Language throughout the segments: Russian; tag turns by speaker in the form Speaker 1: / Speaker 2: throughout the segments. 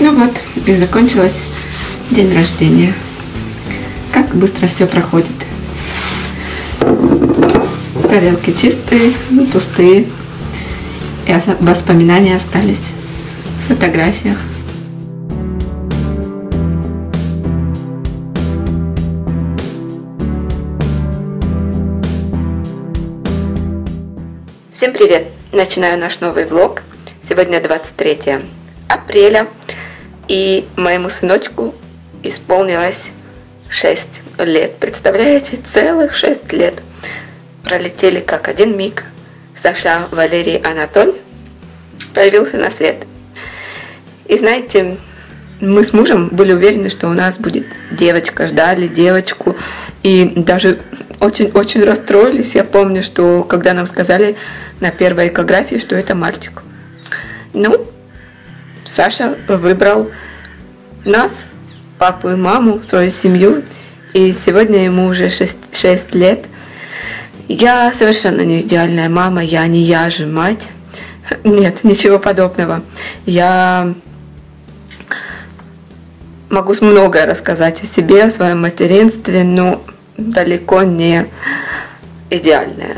Speaker 1: И закончилось день рождения. Как быстро все проходит. Тарелки чистые, пустые. И воспоминания остались в фотографиях. Всем привет! Начинаю наш новый влог. Сегодня 23 апреля. И моему сыночку исполнилось 6 лет. Представляете, целых 6 лет. Пролетели как один миг. Саша Валерий Анатоль появился на свет. И знаете, мы с мужем были уверены, что у нас будет девочка, ждали девочку. И даже очень-очень расстроились. Я помню, что когда нам сказали на первой экографии, что это мальчик. Ну, Саша выбрал нас, папу и маму, свою семью. И сегодня ему уже 6, 6 лет. Я совершенно не идеальная мама, я не я же мать. Нет, ничего подобного. Я могу многое рассказать о себе, о своем материнстве, но далеко не идеальная.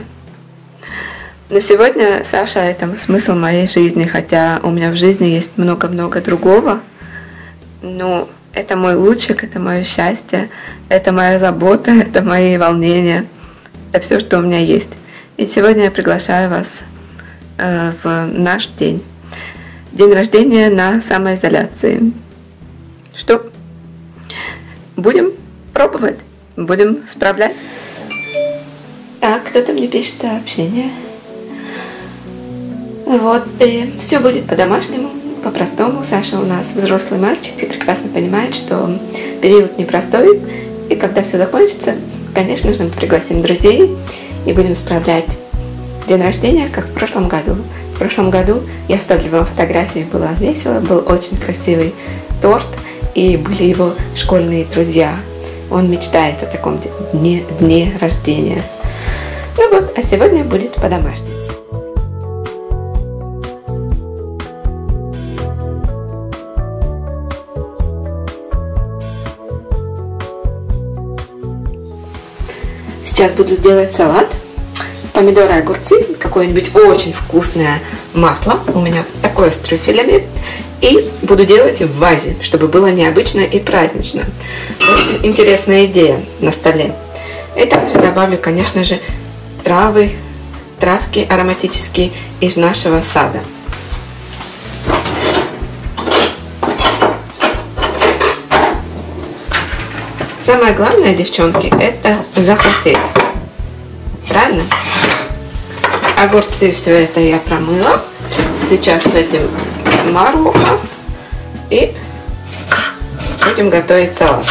Speaker 1: Но сегодня Саша – это смысл моей жизни, хотя у меня в жизни есть много-много другого. Но это мой лучик, это мое счастье, это моя забота, это мои волнения, это все, что у меня есть. И сегодня я приглашаю вас э, в наш день. День рождения на самоизоляции. Что? Будем пробовать? Будем справлять. Так, кто-то мне пишет сообщение. Вот, и все будет по-домашнему, по-простому. Саша у нас взрослый мальчик и прекрасно понимает, что период непростой. И когда все закончится, конечно же, мы пригласим друзей и будем справлять день рождения, как в прошлом году. В прошлом году я вставлю вам фотографии, было весело, был очень красивый торт, и были его школьные друзья – он мечтает о таком дне, дне рождения. Ну вот, а сегодня будет по-домашнему. Сейчас буду делать салат. Помидоры, огурцы, какое-нибудь очень вкусное масло. У меня такое с трюфелями. И буду делать в вазе, чтобы было необычно и празднично. Очень интересная идея на столе. И также добавлю, конечно же, травы, травки ароматические из нашего сада. Самое главное, девчонки, это захотеть. Правильно? Огурцы, все это я промыла. Сейчас с этим морока и будем готовить салат.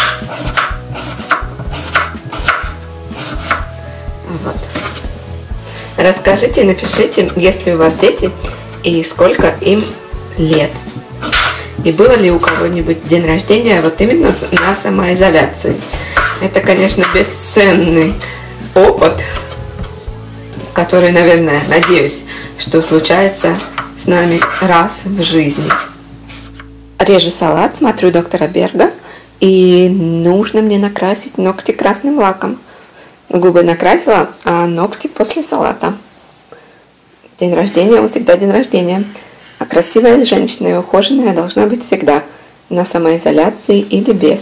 Speaker 1: Вот. Расскажите, напишите, есть ли у вас дети и сколько им лет. И было ли у кого-нибудь день рождения вот именно на самоизоляции. Это, конечно, бесценный опыт, который, наверное, надеюсь, что случается с нами раз в жизни. Режу салат, смотрю доктора Берга, и нужно мне накрасить ногти красным лаком. Губы накрасила, а ногти после салата. День рождения, вот всегда день рождения. А красивая женщина и ухоженная должна быть всегда, на самоизоляции или без.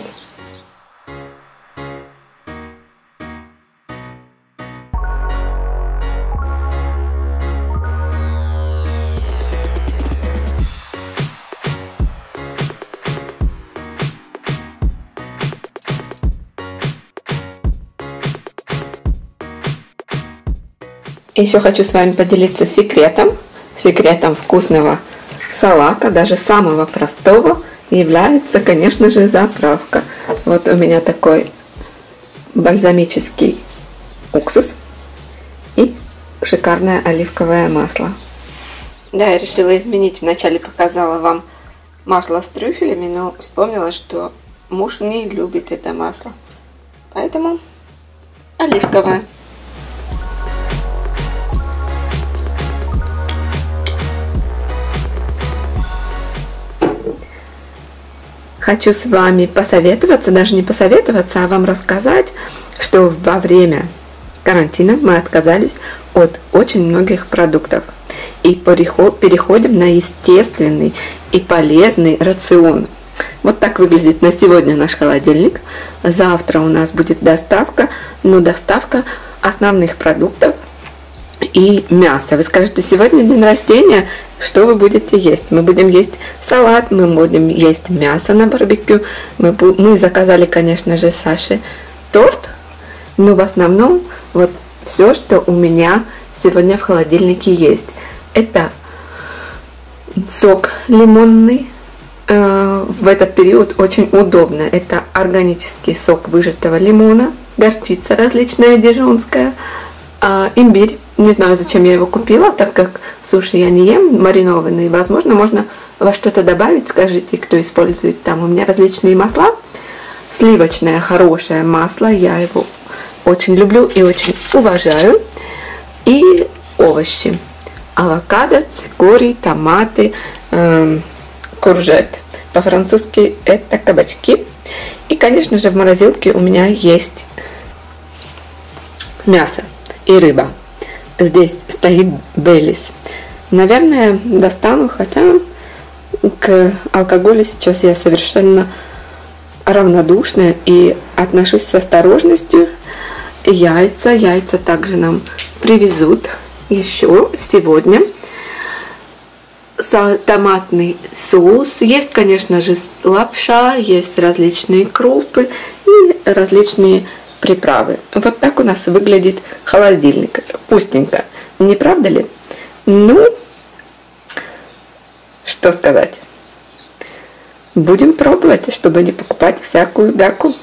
Speaker 1: Еще хочу с вами поделиться секретом. Секретом вкусного салата, даже самого простого, является, конечно же, заправка. Вот у меня такой бальзамический уксус и шикарное оливковое масло. Да, я решила изменить. Вначале показала вам масло с трюфелями, но вспомнила, что муж не любит это масло. Поэтому оливковое. Хочу с вами посоветоваться, даже не посоветоваться, а вам рассказать, что во время карантина мы отказались от очень многих продуктов и переходим на естественный и полезный рацион. Вот так выглядит на сегодня наш холодильник. Завтра у нас будет доставка, но доставка основных продуктов и мяса. Вы скажете, сегодня день рождения, что вы будете есть? Мы будем есть салат, мы будем есть мясо на барбекю. Мы, мы заказали, конечно же, Саше торт, но в основном вот все, что у меня сегодня в холодильнике есть. Это сок лимонный, э, в этот период очень удобно. Это органический сок выжатого лимона, горчица различная дижонская, э, имбирь. Не знаю, зачем я его купила, так как суши я не ем, маринованные. Возможно, можно во что-то добавить, скажите, кто использует там. У меня различные масла. Сливочное хорошее масло, я его очень люблю и очень уважаю. И овощи. Авокадо, цикорий, томаты, э, куржет. По-французски это кабачки. И, конечно же, в морозилке у меня есть мясо и рыба. Здесь стоит Беллис. Наверное, достану, хотя к алкоголю сейчас я совершенно равнодушная и отношусь с осторожностью. Яйца, яйца также нам привезут еще сегодня томатный соус. Есть, конечно же, лапша, есть различные крупы и различные приправы. Вот так у нас выглядит холодильник. Пустенько. Не правда ли? Ну, что сказать. Будем пробовать, чтобы не покупать всякую бяку.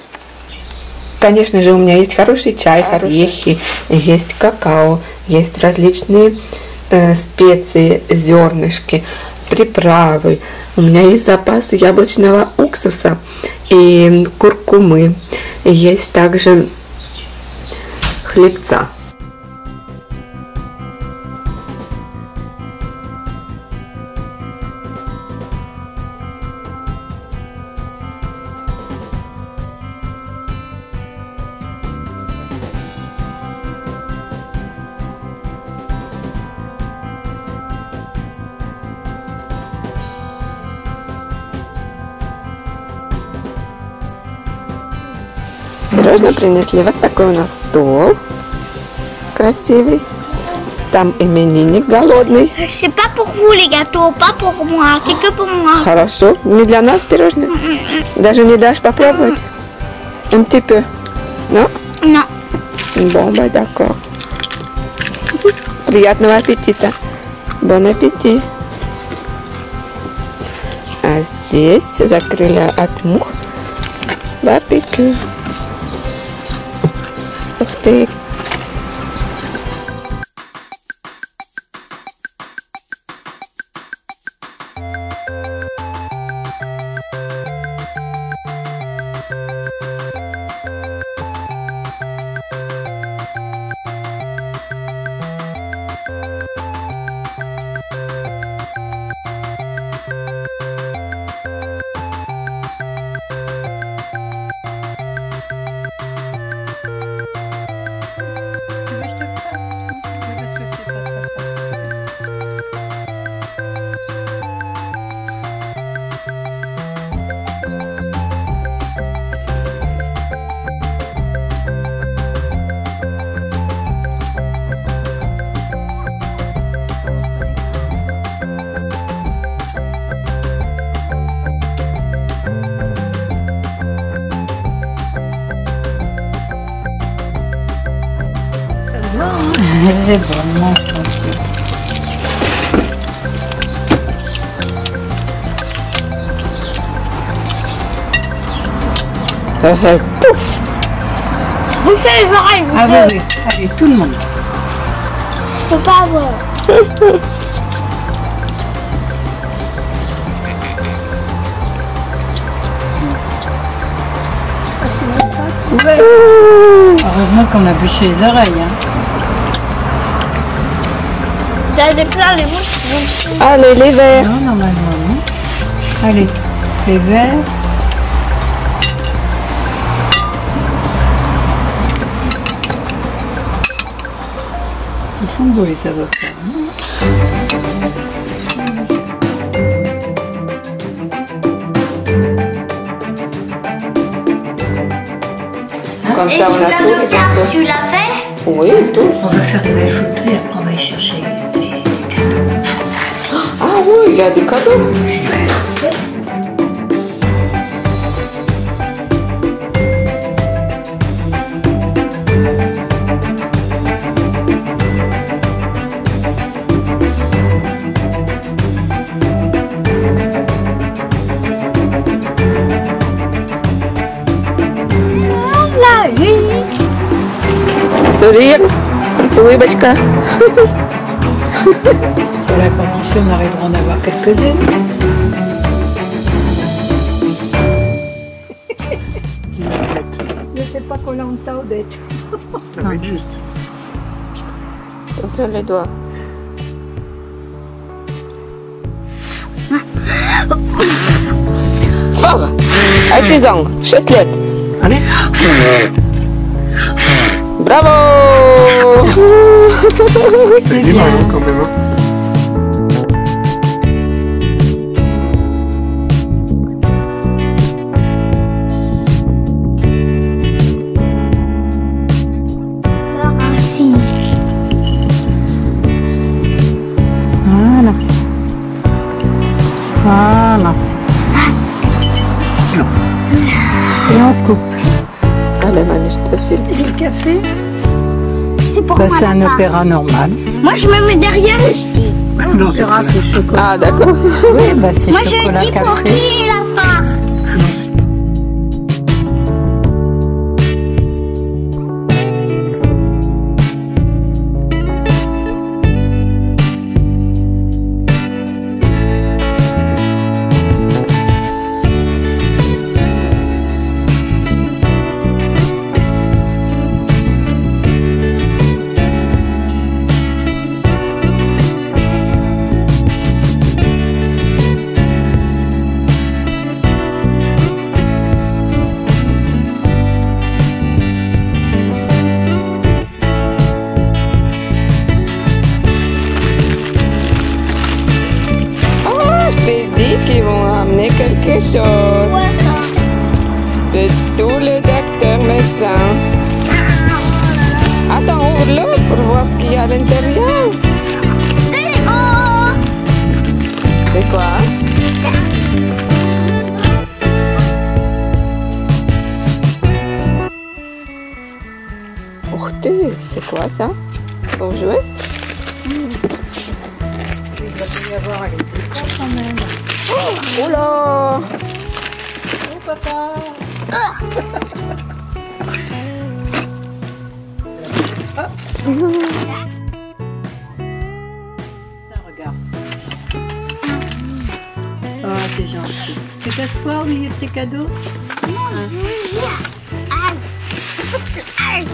Speaker 1: Конечно же, у меня есть хороший чай, орехи, есть какао, есть различные э, специи, зернышки, приправы. У меня есть запас яблочного уксуса и куркумы. Есть также хлебца. Пирожно принесли. Вот такой у нас стол. Красивый. Там именинник голодный.
Speaker 2: Pas pour moi, c'est que pour moi.
Speaker 1: Хорошо. Не для нас пирожное? Даже не дашь попробовать? Un petit peu. Non. Bon, bah d'accord. Приятного аппетита. Бон аппетит. А здесь закрыли от мух барбекю.
Speaker 3: करते vraiment tranquille.
Speaker 1: Pouf
Speaker 2: Vous faites pareil, vous
Speaker 3: Ah oui. Allez, tout le monde.
Speaker 2: Faut pas avoir.
Speaker 3: Ouais. Heureusement qu'on a bûché les oreilles. Hein.
Speaker 2: T'as des plats, les
Speaker 1: Allez, ah, les verts.
Speaker 3: Non, normalement, non. Allez, les verts. Ils sont beaux les avocats.
Speaker 1: Hein.
Speaker 2: Comme
Speaker 1: ça, on a tout.
Speaker 2: tu l'as fait
Speaker 1: Oui, tout.
Speaker 3: On va faire de belles photos et après on va y chercher.
Speaker 1: filha do Cadu.
Speaker 2: Tô rindo,
Speaker 1: vai de
Speaker 3: cá. Será que si on arrive à en avoir quelques-unes. Ne sais pas combien de
Speaker 4: temps d'être. Ça juste.
Speaker 1: Attention les doigts. Fort Avec tes angles, chasselette.
Speaker 4: Allez
Speaker 1: Bravo
Speaker 4: C'est quand même. Hein.
Speaker 3: Café
Speaker 2: C'est pour
Speaker 3: bah,
Speaker 2: moi.
Speaker 3: C'est un opéra normal.
Speaker 2: Moi, je me mets derrière et je dis.
Speaker 4: Non, c'est
Speaker 3: chocolat.
Speaker 1: Ah d'accord.
Speaker 3: Oui, bah, c'est
Speaker 2: Moi, je
Speaker 3: chocolat
Speaker 2: dis pour
Speaker 3: café.
Speaker 2: qui
Speaker 1: c'est quoi ça Pour jouer
Speaker 3: Il va y avoir l'école quand même.
Speaker 1: Oh là
Speaker 3: Oh, papa Ça, regarde. Oh, t'es gentil. Tu t'assois au milieu de tes cadeaux
Speaker 2: Aïe. Aïe.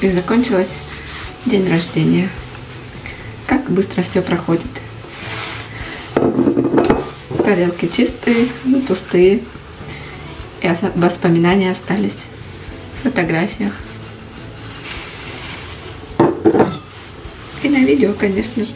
Speaker 1: И закончилось день рождения. Как быстро все проходит. Тарелки чистые, ну, пустые. И ос- воспоминания остались в фотографиях. И на видео, конечно же.